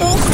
Bye.